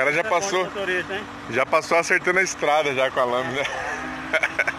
cara já Tá passou, já passou acertando a estrada já com a lâmina.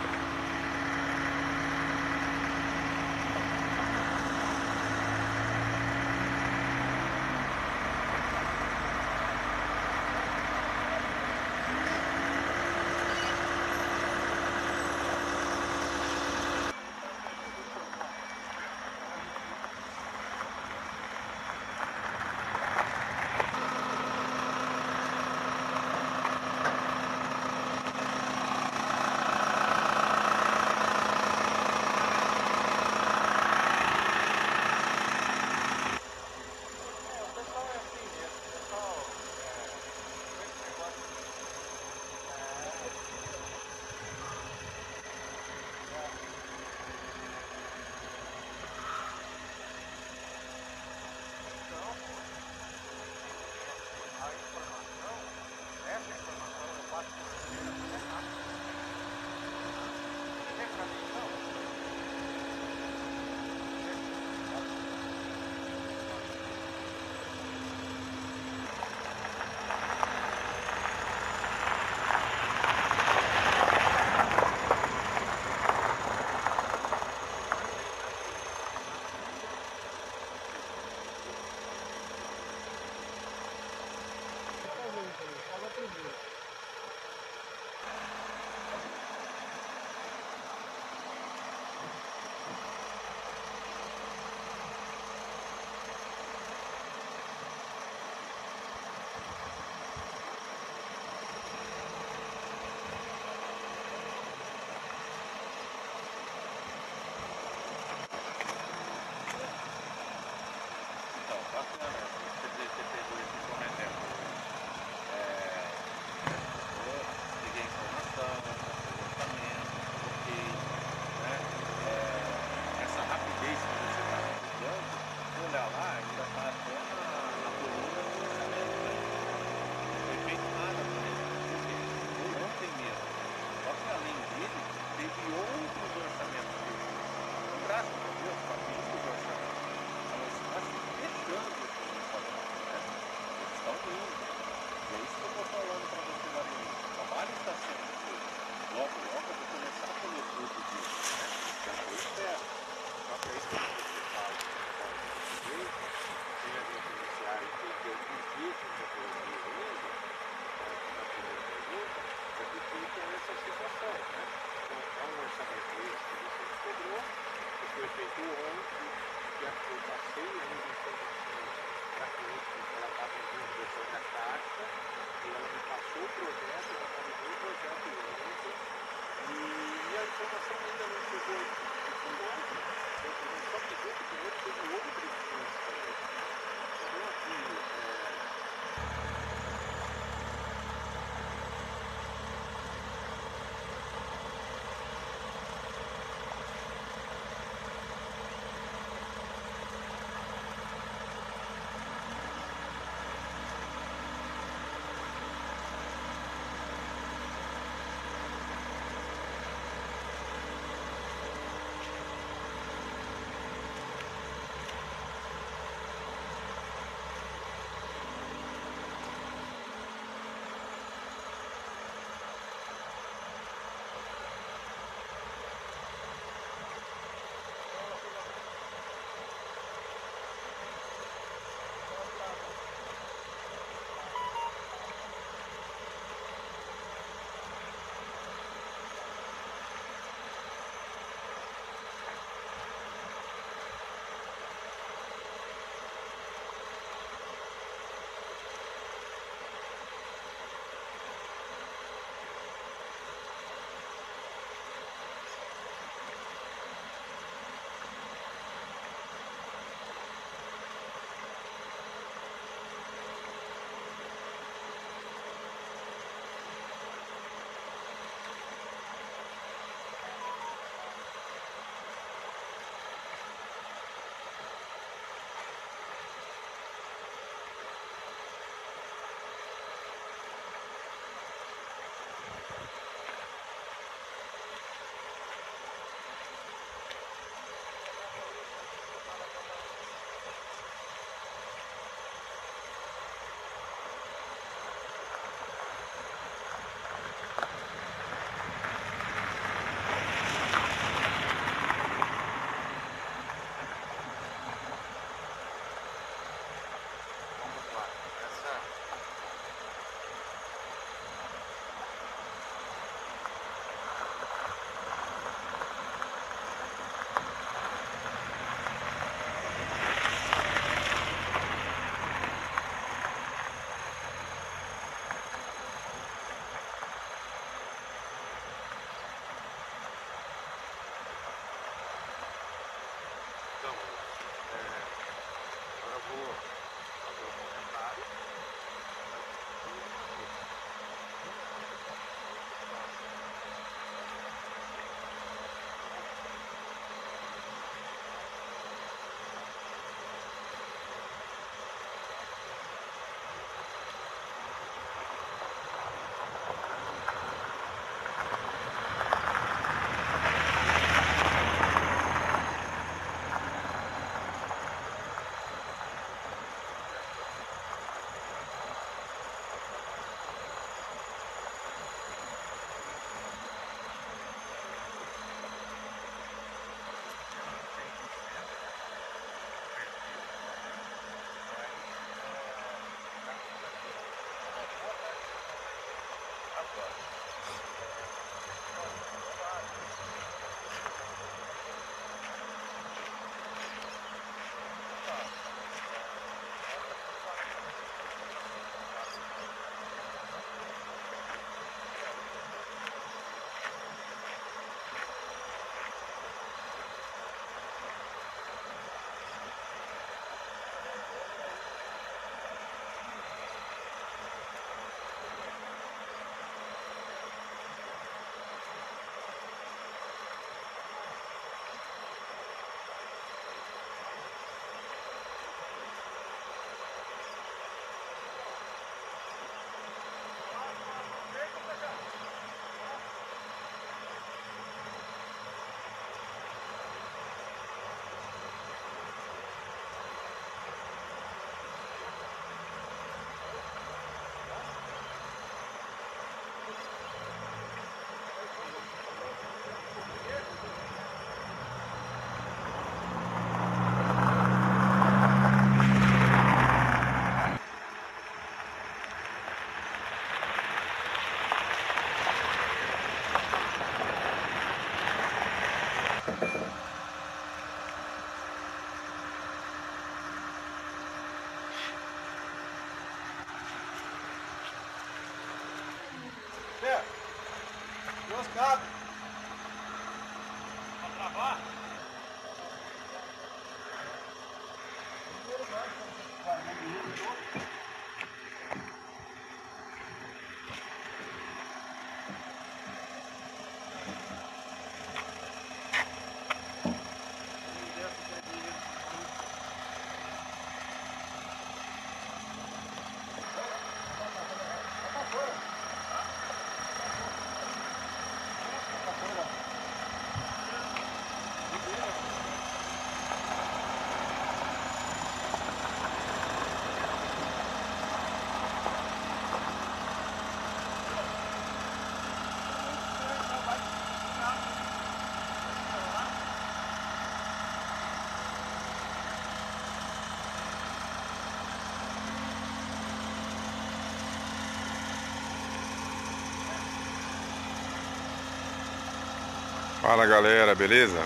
Fala galera, beleza?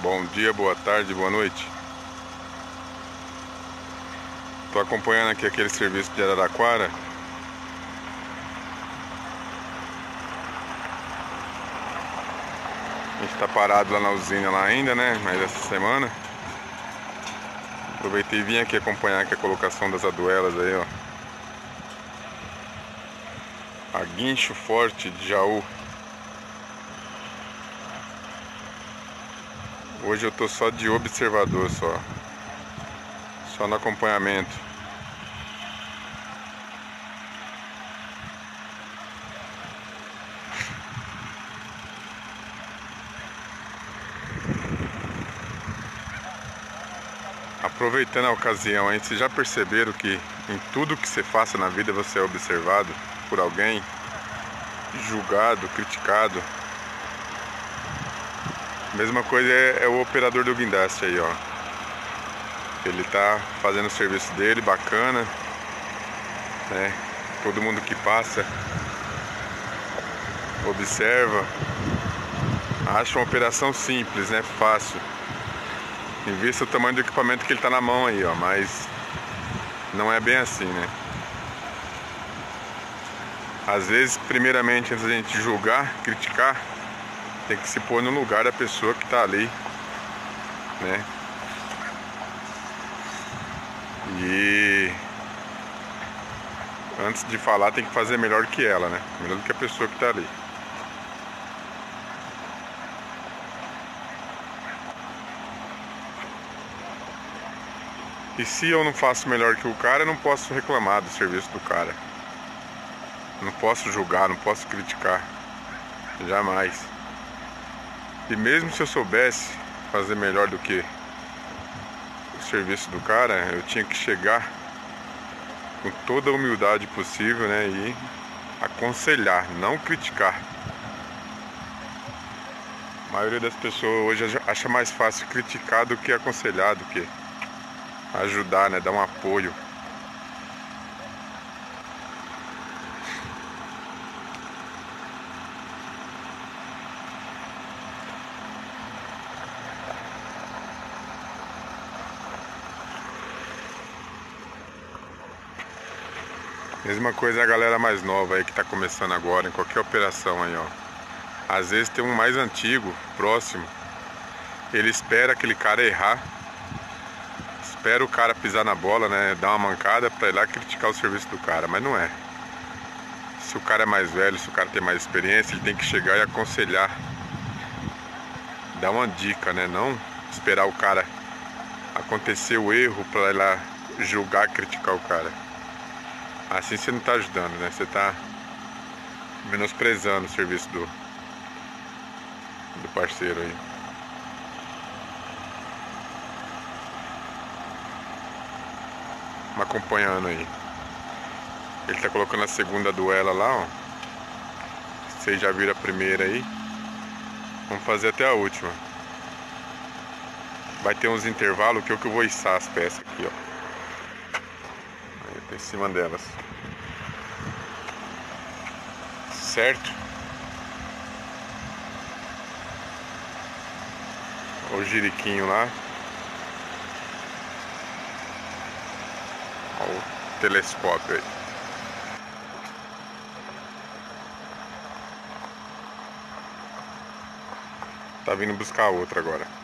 Bom dia, boa tarde, boa noite. Tô acompanhando aqui aquele serviço de Araraquara. A gente tá parado lá na usina lá ainda, né? Mas essa semana. Aproveitei e vim aqui acompanhar aqui a colocação das aduelas aí, ó. A guincho forte de Jaú. Hoje eu tô só de observador só. Só no acompanhamento. Aproveitando a ocasião, hein? Vocês já perceberam que em tudo que você faça na vida você é observado por alguém, julgado, criticado? Mesma coisa é, é o operador do guindaste aí, ó. Ele tá fazendo o serviço dele, bacana. Né? Todo mundo que passa observa. Acha uma operação simples, né? Fácil. Em vista o tamanho do equipamento que ele tá na mão aí, ó. Mas não é bem assim, né? Às vezes, primeiramente, antes da gente julgar, criticar, tem que se pôr no lugar da pessoa que está ali, né? E antes de falar tem que fazer melhor que ela, né? Melhor do que a pessoa que está ali. E se eu não faço melhor que o cara, eu não posso reclamar do serviço do cara. Não posso julgar, não posso criticar. Jamais. E mesmo se eu soubesse fazer melhor do que o serviço do cara, eu tinha que chegar com toda a humildade possível, né, e aconselhar, não criticar. A maioria das pessoas hoje acha mais fácil criticar do que aconselhar, do que ajudar, né, dar um apoio. Mesma coisa a galera mais nova aí que tá começando agora, em qualquer operação aí, ó. Às vezes tem um mais antigo, próximo. Ele espera aquele cara errar. Espera o cara pisar na bola, né? Dar uma mancada pra ir lá criticar o serviço do cara, mas não é. Se o cara é mais velho, se o cara tem mais experiência, ele tem que chegar e aconselhar. Dar uma dica, né? Não esperar o cara acontecer o erro pra ir lá julgar, criticar o cara. Assim você não está ajudando, né? Você está menosprezando o serviço do, do parceiro aí. Me acompanhando aí. Ele está colocando a segunda duela lá, ó. Vocês já viram a primeira aí. Vamos fazer até a última. Vai ter uns intervalos que eu que vou içar as peças aqui, ó em cima delas. Certo? Olha o jiriquinho lá. Olha o telescópio aí. Tá vindo buscar outra agora.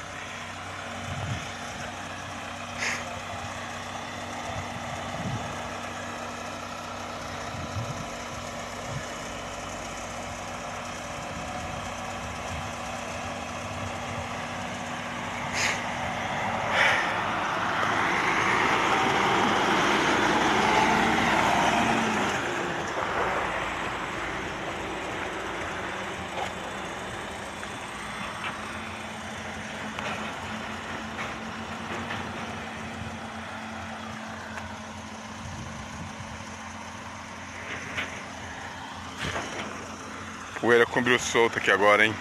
Poeira cobriu solta aqui agora, hein?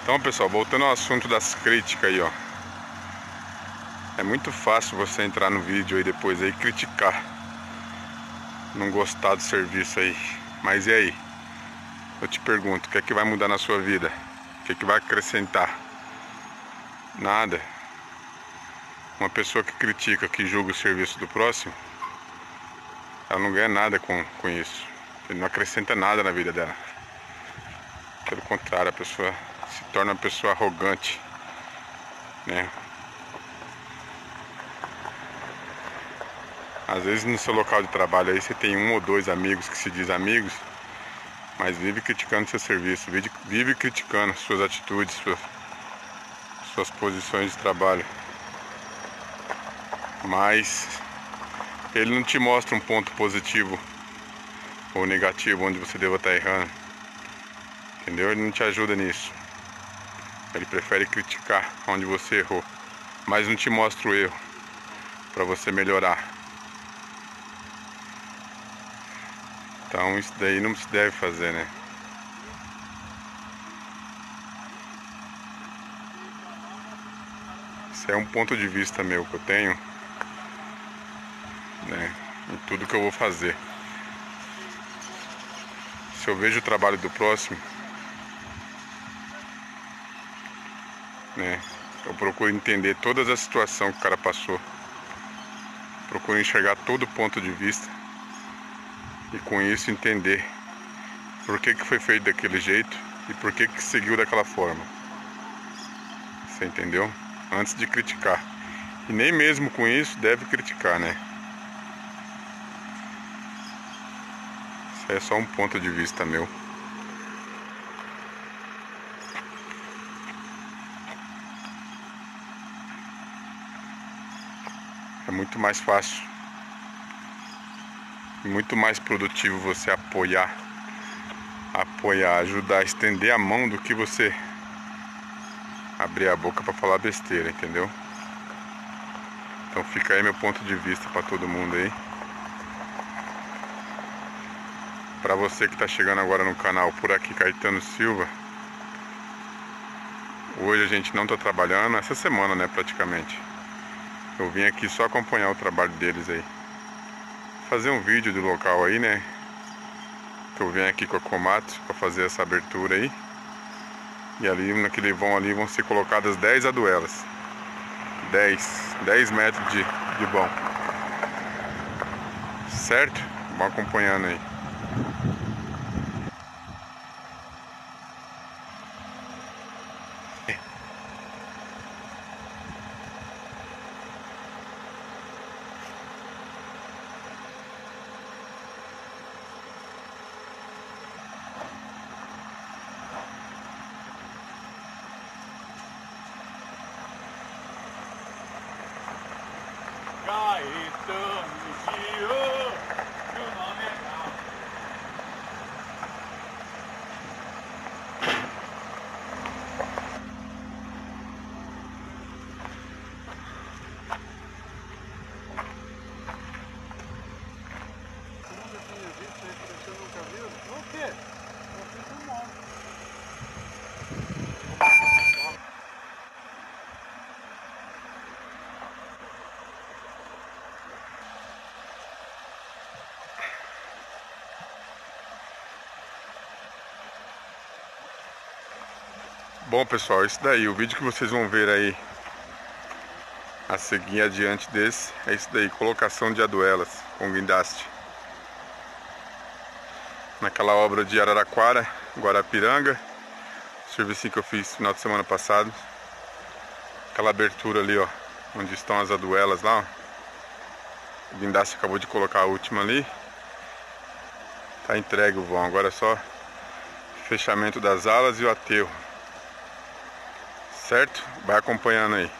Então, pessoal, voltando ao assunto das críticas aí, ó. É muito fácil você entrar no vídeo aí depois aí criticar. Não gostar do serviço aí. Mas e aí? Eu te pergunto, o que é que vai mudar na sua vida? O que é que vai acrescentar? Nada. Uma pessoa que critica, que julga o serviço do próximo, ela não ganha nada com, com isso. Ele não acrescenta nada na vida dela. Pelo contrário, a pessoa se torna uma pessoa arrogante, né? Às vezes no seu local de trabalho aí você tem um ou dois amigos que se diz amigos, mas vive criticando seu serviço, vive, vive criticando suas atitudes, suas, suas posições de trabalho mas ele não te mostra um ponto positivo ou negativo onde você deva estar errando. Entendeu? Ele não te ajuda nisso. Ele prefere criticar onde você errou, mas não te mostra o erro para você melhorar. Então isso daí não se deve fazer, né? Isso é um ponto de vista meu que eu tenho né, em tudo que eu vou fazer. Se eu vejo o trabalho do próximo, né, eu procuro entender todas as situações que o cara passou. Procuro enxergar todo ponto de vista e com isso entender por que, que foi feito daquele jeito e por que, que seguiu daquela forma. Você entendeu? Antes de criticar. E nem mesmo com isso deve criticar, né? É só um ponto de vista meu. É muito mais fácil, muito mais produtivo você apoiar, apoiar, ajudar estender a mão do que você abrir a boca para falar besteira, entendeu? Então fica aí meu ponto de vista para todo mundo aí. Para você que está chegando agora no canal, por aqui Caetano Silva. Hoje a gente não está trabalhando, essa semana né, praticamente. Eu vim aqui só acompanhar o trabalho deles aí. Fazer um vídeo do local aí, né? Que eu venho aqui com a Komatsu para fazer essa abertura aí. E ali, naquele vão ali, vão ser colocadas 10 aduelas. 10, 10 metros de, de bom. Certo? Vão acompanhando aí. Caetano Gio, que o nome é Gal. O quê? Eu fiz um monte. Bom pessoal, isso daí, o vídeo que vocês vão ver aí a seguir adiante desse é isso daí, colocação de aduelas com guindaste. Naquela obra de Araraquara, Guarapiranga, serviço que eu fiz no final de semana passado. Aquela abertura ali, ó, onde estão as aduelas lá, ó. O guindaste acabou de colocar a última ali. Tá entregue o vão, agora é só fechamento das alas e o aterro certo? Vai acompanhando aí.